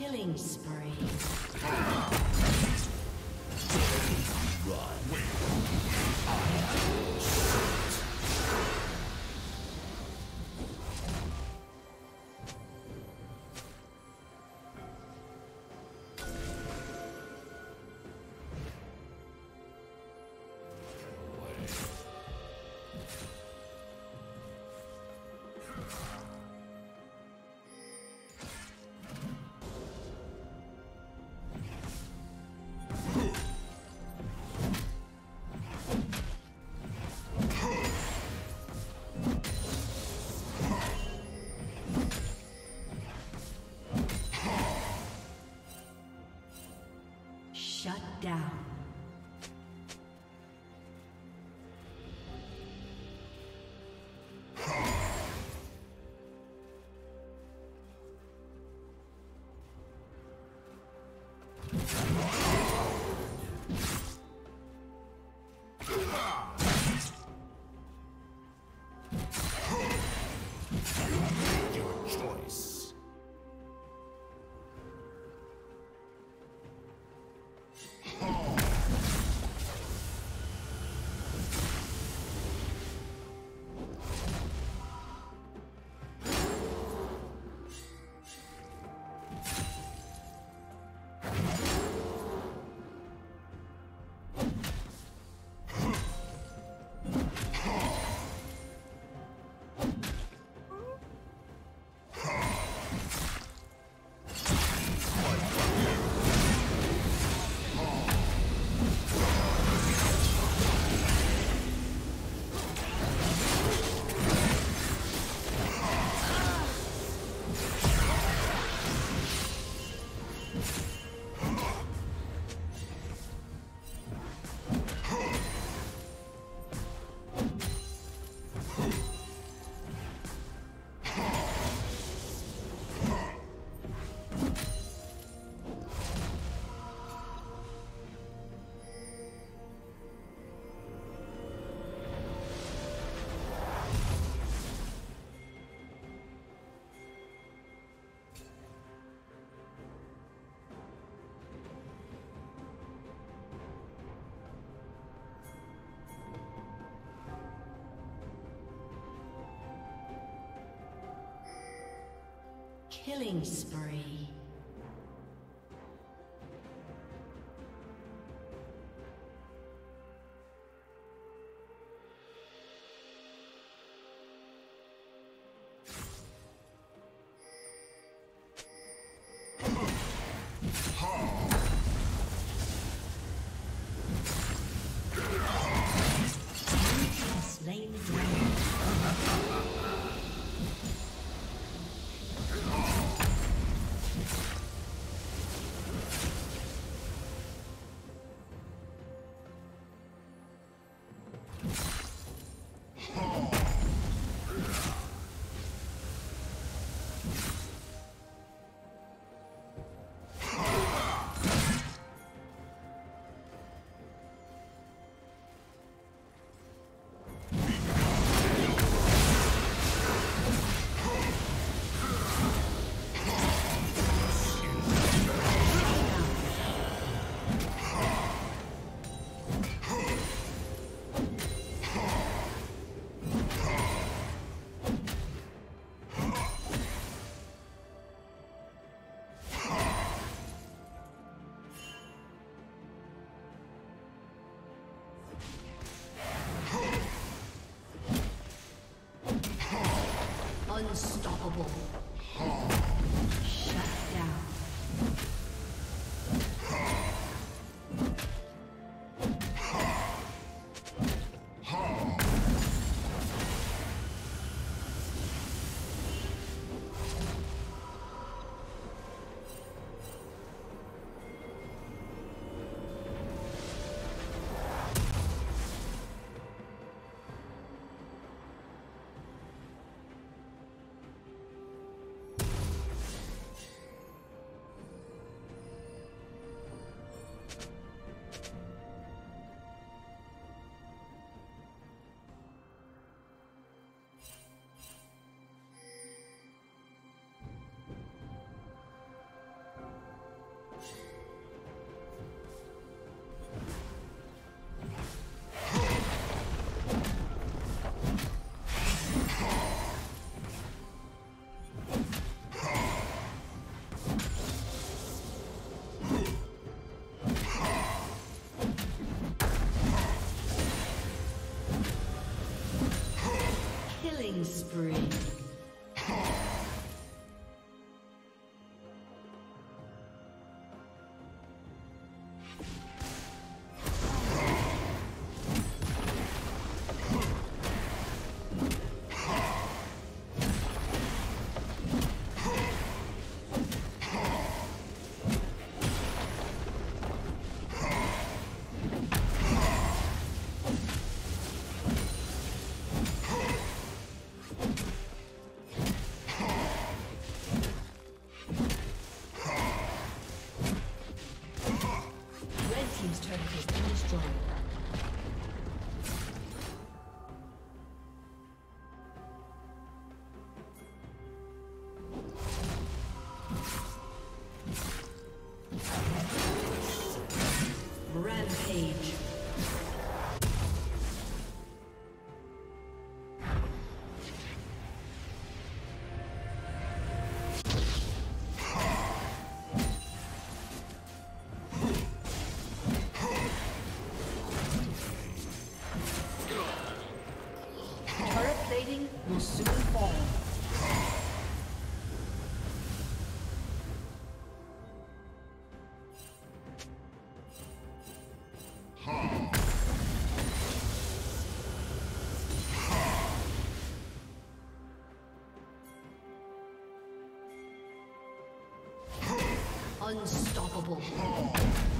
Killing spree. Shut Ah! Killing spree. trouble. Unstoppable.